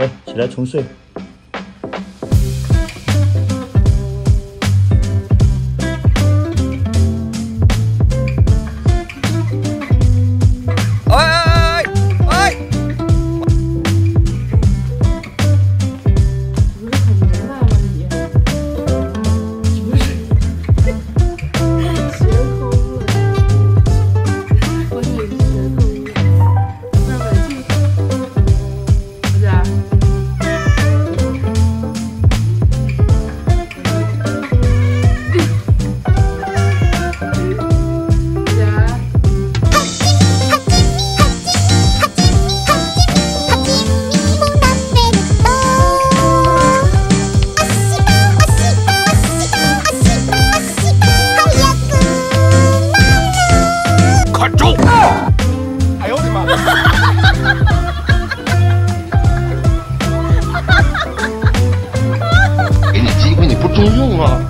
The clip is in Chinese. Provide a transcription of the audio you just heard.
哎起来重睡。都用啊。